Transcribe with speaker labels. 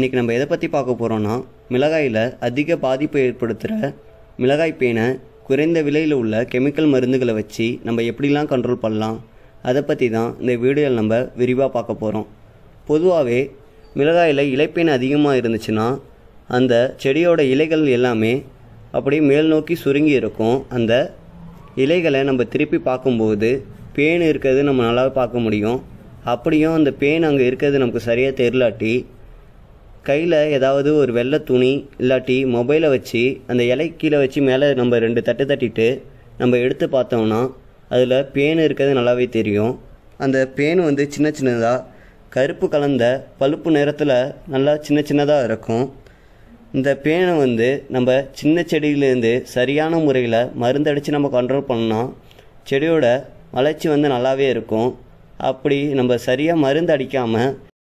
Speaker 1: இன்றைக்கி நம்ம எதை பற்றி பார்க்க போகிறோன்னா மிளகாயில் அதிக பாதிப்பை ஏற்படுத்துகிற மிளகாய் பேனை குறைந்த விலையில் உள்ள கெமிக்கல் மருந்துகளை வச்சு நம்ம எப்படிலாம் கண்ட்ரோல் பண்ணலாம் அதை பற்றி தான் இந்த வீடியோவில் நம்ம விரிவாக பார்க்க போகிறோம் பொதுவாகவே மிளகாயில் இலைப்பேன் அதிகமாக இருந்துச்சுன்னா அந்த செடியோட இலைகள் எல்லாமே அப்படியே மேல் நோக்கி சுருங்கி இருக்கும். அந்த இலைகளை நம்ம திருப்பி பார்க்கும்போது பேன் இருக்கிறது நம்ம நல்லா பார்க்க முடியும். அப்படியும் அந்த பேன் அங்கே இருக்கிறது நமக்கு சரியாக தெரிலாட்டி கையில் ஏதாவது ஒரு வெள்ளை துணி இல்லாட்டி மொபைலை வச்சு அந்த இலை கீழே வச்சு மேலே நம்ம ரெண்டு தட்டு தட்டிட்டு நம்ம எடுத்து பார்த்தோம்னா அதில் பேன் இருக்கிறது நல்லாவே தெரியும். அந்த பேன் வந்து சின்ன சின்னதாக கருப்பு கலந்த பழுப்பு நிறத்தில் நல்லா சின்ன சின்னதாக இருக்கும். இந்த பேனை வந்து நம்ம சின்ன செடியிலேருந்து சரியான முறையில் மருந்தடித்து நம்ம கண்ட்ரோல் பண்ணால் செடியோட வளர்ச்சி வந்து நல்லாவே இருக்கும். அப்படி நம்ம சரியாக மருந்து அடிக்காமல்